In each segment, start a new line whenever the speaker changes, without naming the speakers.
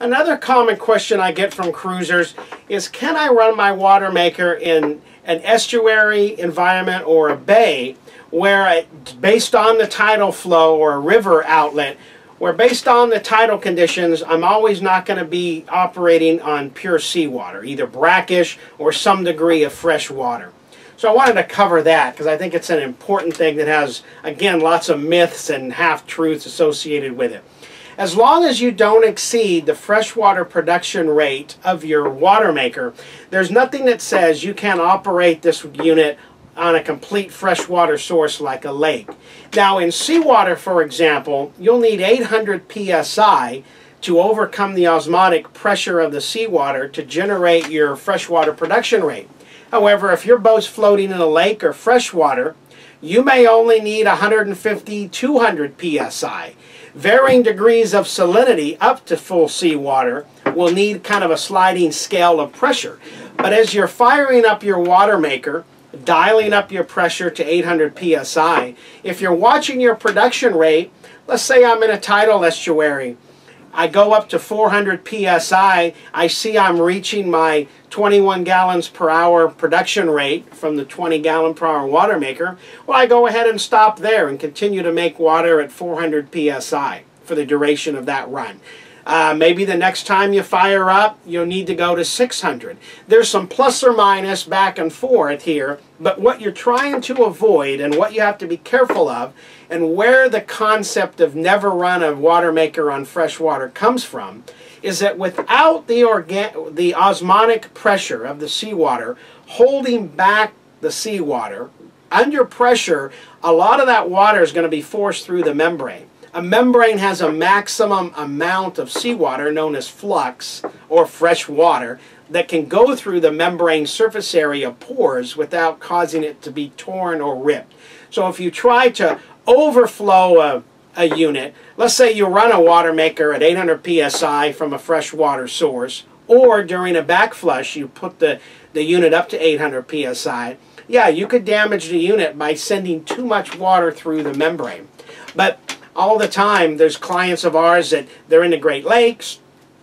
Another common question I get from cruisers is can I run my water maker in an estuary environment or a bay where based on the tidal flow or a river outlet where based on the tidal conditions I'm always not going to be operating on pure seawater either brackish or some degree of fresh water. So I wanted to cover that because I think it's an important thing that has again lots of myths and half-truths associated with it. As long as you don't exceed the freshwater production rate of your water maker, there's nothing that says you can't operate this unit on a complete freshwater source like a lake. Now in seawater, for example, you'll need 800 psi to overcome the osmotic pressure of the seawater to generate your freshwater production rate. However, if your boat's floating in a lake or freshwater, you may only need 150, 200 psi. Varying degrees of salinity up to full seawater will need kind of a sliding scale of pressure. But as you're firing up your water maker, dialing up your pressure to 800 psi, if you're watching your production rate, let's say I'm in a tidal estuary, I go up to 400 psi, I see I'm reaching my 21 gallons per hour production rate from the 20 gallon per hour water maker, well I go ahead and stop there and continue to make water at 400 psi for the duration of that run. Uh, maybe the next time you fire up, you'll need to go to 600. There's some plus or minus back and forth here, but what you're trying to avoid and what you have to be careful of and where the concept of never run a water maker on fresh water comes from is that without the, organ the osmotic pressure of the seawater holding back the seawater, under pressure, a lot of that water is going to be forced through the membrane. A membrane has a maximum amount of seawater known as flux or fresh water that can go through the membrane surface area pores without causing it to be torn or ripped. So if you try to overflow a, a unit, let's say you run a water maker at 800 psi from a freshwater source, or during a backflush you put the, the unit up to 800 psi, yeah, you could damage the unit by sending too much water through the membrane. But all the time there's clients of ours that they're in the Great Lakes.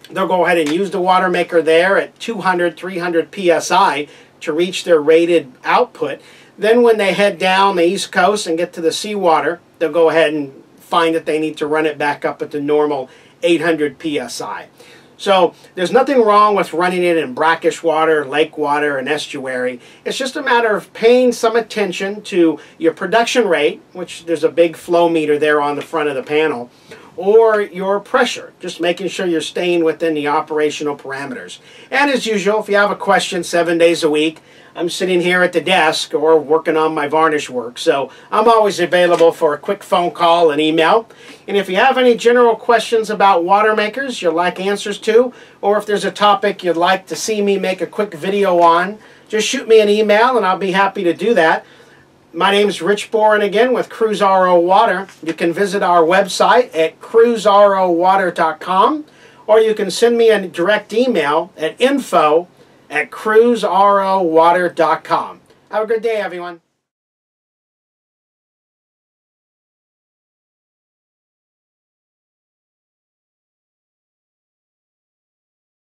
They'll go ahead and use the water maker there at 200, 300 psi to reach their rated output. Then when they head down the East Coast and get to the seawater, they'll go ahead and find that they need to run it back up at the normal 800 psi. So there's nothing wrong with running it in brackish water, lake water, and estuary. It's just a matter of paying some attention to your production rate, which there's a big flow meter there on the front of the panel, or your pressure, just making sure you're staying within the operational parameters. And as usual, if you have a question seven days a week, I'm sitting here at the desk or working on my varnish work. So I'm always available for a quick phone call and email. And if you have any general questions about water makers you'd like answers to, or if there's a topic you'd like to see me make a quick video on, just shoot me an email and I'll be happy to do that. My name is Rich Boren again with Cruise RO Water. You can visit our website at cruiserowater.com or you can send me a direct email at info at cruiserowater.com. Have a good day, everyone.